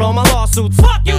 all my lawsuits. Fuck you,